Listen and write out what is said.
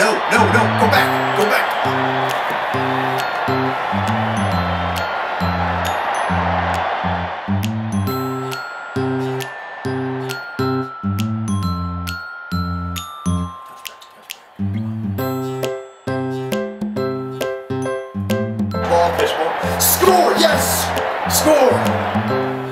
no, no, no. Go back. Go back. Ball, fish ball. Score, yes! Score!